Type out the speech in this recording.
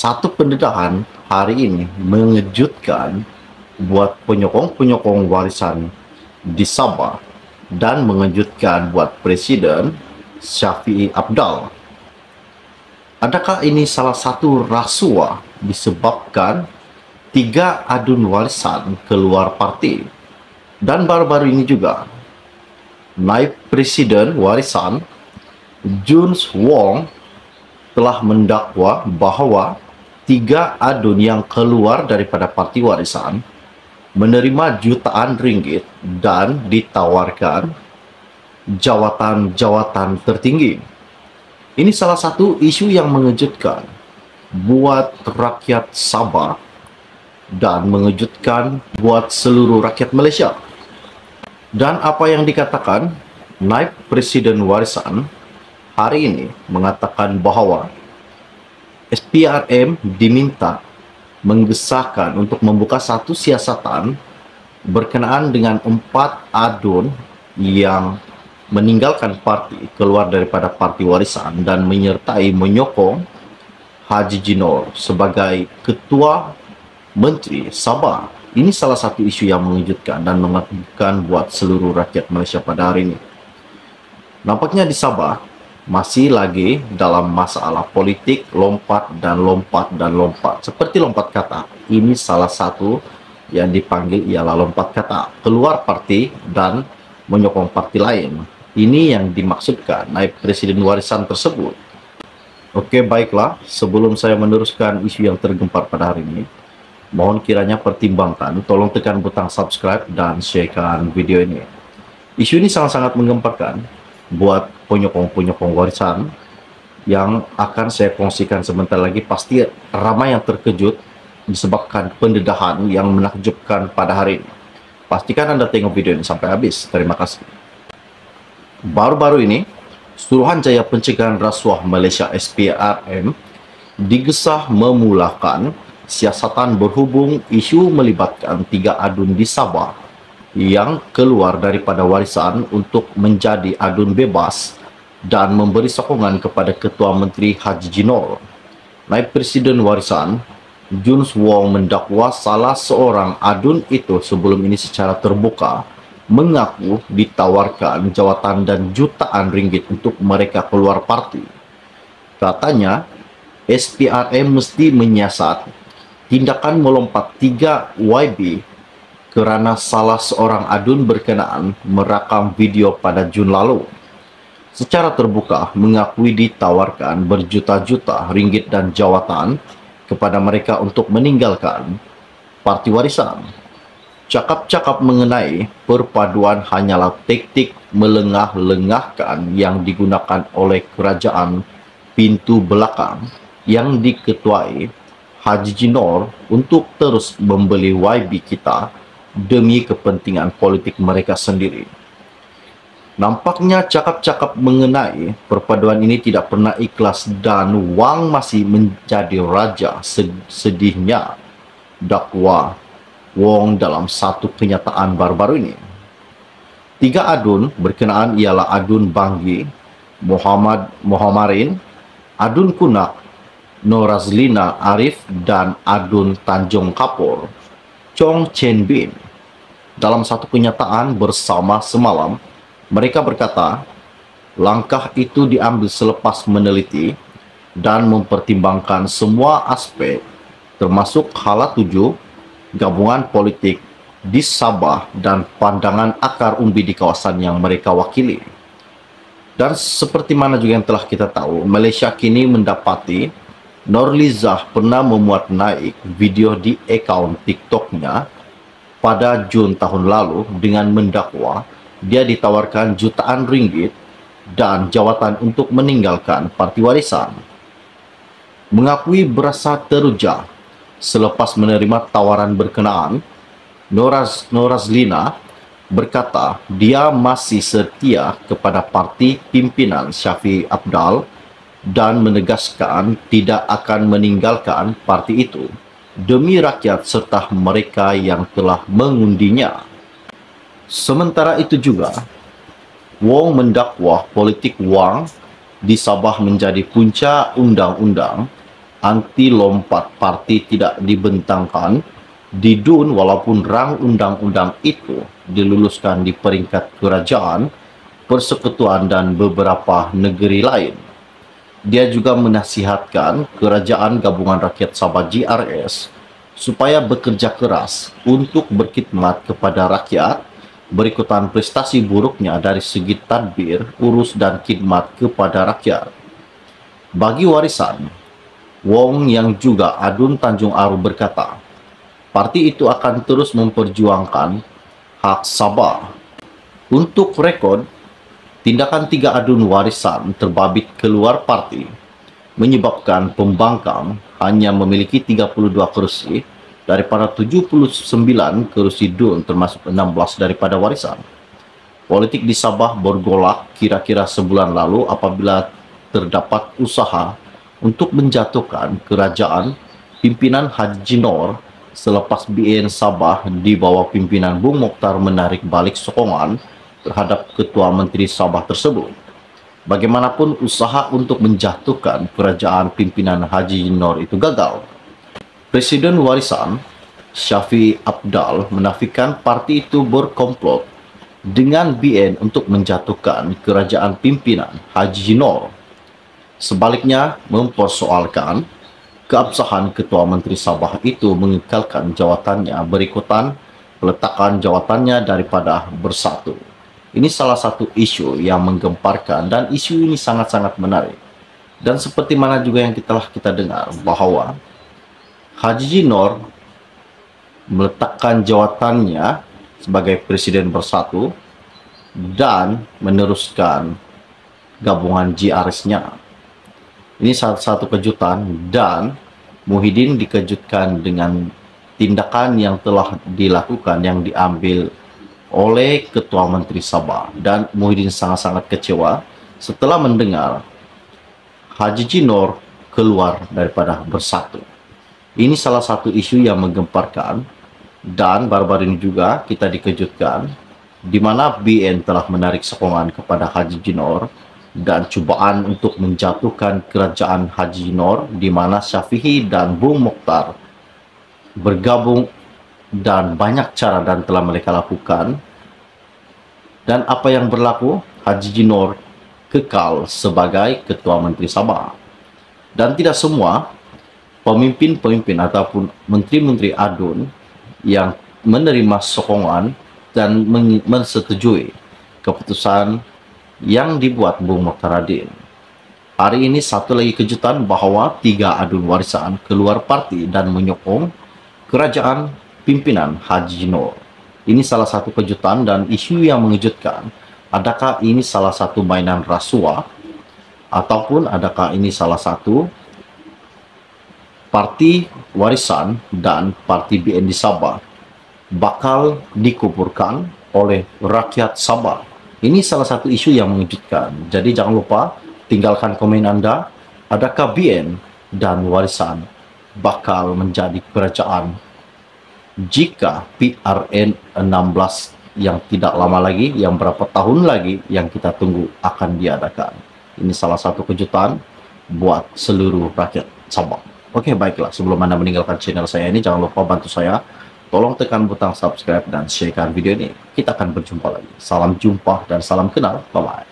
satu pendedahan hari ini mengejutkan buat penyokong-penyokong warisan di Sabah dan mengejutkan buat Presiden Syafi'i Abdal. Adakah ini salah satu rasuah disebabkan tiga adun warisan keluar parti? Dan baru-baru ini juga, naib Presiden warisan Jun Wong telah mendakwa bahawa tiga adun yang keluar daripada parti warisan menerima jutaan ringgit dan ditawarkan jawatan-jawatan tertinggi. Ini salah satu isu yang mengejutkan buat rakyat Sabah dan mengejutkan buat seluruh rakyat Malaysia. Dan apa yang dikatakan naib Presiden Warisan hari ini mengatakan bahawa SPRM diminta menggesahkan untuk membuka satu siasatan berkenaan dengan empat adun yang meninggalkan parti keluar daripada parti warisan dan menyertai menyokong Haji Jinor sebagai ketua menteri Sabah. Ini salah satu isu yang mengejutkan dan mengejutkan buat seluruh rakyat Malaysia pada hari ini. Nampaknya di Sabah masih lagi dalam masalah politik lompat dan lompat dan lompat. Seperti lompat kata ini salah satu yang dipanggil ialah lompat kata. Keluar parti dan menyokong parti lain. Ini yang dimaksudkan naik presiden warisan tersebut. Oke baiklah. Sebelum saya meneruskan isu yang tergempar pada hari ini mohon kiranya pertimbangkan. Tolong tekan butang subscribe dan sharekan video ini. Isu ini sangat-sangat menggemparkan buat penyokong-penyokong warisan yang akan saya kongsikan sebentar lagi pasti ramai yang terkejut disebabkan pendedahan yang menakjubkan pada hari ini. Pastikan Anda tengok video ini sampai habis. Terima kasih. Baru-baru ini, Suruhanjaya Pencegahan Rasuah Malaysia SPRM digesah memulakan siasatan berhubung isu melibatkan tiga adun di Sabah yang keluar daripada warisan untuk menjadi adun bebas dan memberi sokongan kepada Ketua Menteri Haji Jinor. Naib Presiden Warisan, Jun Wong mendakwa salah seorang adun itu sebelum ini secara terbuka mengaku ditawarkan jawatan dan jutaan ringgit untuk mereka keluar parti. Katanya, SPRM mesti menyiasat tindakan melompat tiga YB kerana salah seorang adun berkenaan merakam video pada Jun lalu. Secara terbuka mengakui ditawarkan berjuta-juta ringgit dan jawatan kepada mereka untuk meninggalkan parti warisan. Cakap-cakap mengenai perpaduan hanyalah taktik melengah-lengahkan yang digunakan oleh kerajaan pintu belakang yang diketuai Haji Jinor untuk terus membeli YB kita demi kepentingan politik mereka sendiri. Nampaknya cakap-cakap mengenai perpaduan ini tidak pernah ikhlas dan Wang masih menjadi raja sedihnya dakwa Wong dalam satu kenyataan baru-baru ini. Tiga adun berkenaan ialah adun Banggi, Muhammad Muhammarin, adun Kunak, Norazlina Arif dan adun Tanjung Kapur Chong Chen Bin. Dalam satu kenyataan bersama semalam, mereka berkata, langkah itu diambil selepas meneliti dan mempertimbangkan semua aspek termasuk hala tujuh gabungan politik di Sabah dan pandangan akar umbi di kawasan yang mereka wakili. Dan seperti mana juga yang telah kita tahu, Malaysia kini mendapati Norlizah pernah memuat naik video di akaun TikToknya pada Jun tahun lalu dengan mendakwa dia ditawarkan jutaan ringgit dan jawatan untuk meninggalkan parti warisan. Mengakui berasa teruja selepas menerima tawaran berkenaan, Noraz Norazlina berkata dia masih setia kepada parti pimpinan Syafi Abdal dan menegaskan tidak akan meninggalkan parti itu demi rakyat serta mereka yang telah mengundinya. Sementara itu juga, Wong mendakwa politik Wang di Sabah menjadi punca undang-undang anti lompat parti tidak dibentangkan di DUN walaupun rang undang-undang itu diluluskan di peringkat kerajaan, persekutuan dan beberapa negeri lain. Dia juga menasihatkan kerajaan gabungan rakyat Sabah GRS supaya bekerja keras untuk berkhidmat kepada rakyat berikutan prestasi buruknya dari segi tadbir, urus dan khidmat kepada rakyat. Bagi warisan, Wong yang juga Adun Tanjung Aru berkata, parti itu akan terus memperjuangkan hak Sabah. Untuk rekod, tindakan tiga adun warisan terbabit keluar parti menyebabkan pembangkang hanya memiliki 32 kursi daripada 79 kursi DUN termasuk 16 daripada warisan. Politik di Sabah bergolak kira-kira sebulan lalu apabila terdapat usaha untuk menjatuhkan kerajaan pimpinan Haji Nor selepas BN Sabah di bawah pimpinan Bung Mokhtar menarik balik sokongan terhadap Ketua Menteri Sabah tersebut. Bagaimanapun usaha untuk menjatuhkan kerajaan pimpinan Haji Nor itu gagal. Presiden Warisan Syafi Abdal menafikan parti itu berkomplot dengan BN untuk menjatuhkan kerajaan pimpinan Haji Nor Sebaliknya, mempersoalkan keabsahan Ketua Menteri Sabah itu mengekalkan jawatannya berikutan peletakan jawatannya daripada bersatu. Ini salah satu isu yang menggemparkan dan isu ini sangat-sangat menarik. Dan seperti mana juga yang telah kita dengar bahawa Haji Jinor meletakkan jawatannya sebagai Presiden Bersatu dan meneruskan gabungan GRS-nya ini salah satu kejutan dan Muhyiddin dikejutkan dengan tindakan yang telah dilakukan yang diambil oleh Ketua Menteri Sabah dan Muhyiddin sangat-sangat kecewa setelah mendengar Haji Jinor keluar daripada bersatu. Ini salah satu isu yang menggemparkan dan baru-baru ini juga kita dikejutkan di mana BN telah menarik sokongan kepada Haji Jinor dan cubaan untuk menjatuhkan kerajaan Haji Nor di mana Syafi'i dan Bung Mokhtar bergabung dan banyak cara dan telah mereka lakukan. Dan apa yang berlaku? Haji Jinor kekal sebagai Ketua Menteri Sabah. Dan tidak semua pemimpin-pemimpin ataupun menteri-menteri adun yang menerima sokongan dan mensetujui keputusan yang dibuat Bung Mokhtaradin. Hari ini satu lagi kejutan bahawa tiga adun warisan keluar parti dan menyokong kerajaan pimpinan Haji Nur. Ini salah satu kejutan dan isu yang mengejutkan. Adakah ini salah satu mainan rasuah ataupun adakah ini salah satu parti warisan dan parti BND Sabah bakal dikuburkan oleh rakyat Sabah ini salah satu isu yang mengejutkan. Jadi jangan lupa tinggalkan komen Anda. Adakah BN dan warisan bakal menjadi kerajaan jika PRN 16 yang tidak lama lagi, yang berapa tahun lagi yang kita tunggu akan diadakan. Ini salah satu kejutan buat seluruh rakyat Sabah. Oke, baiklah. Sebelum Anda meninggalkan channel saya ini, jangan lupa bantu saya Tolong tekan butang subscribe dan sharekan video ini. Kita akan berjumpa lagi. Salam jumpa dan salam kenal. Bye-bye.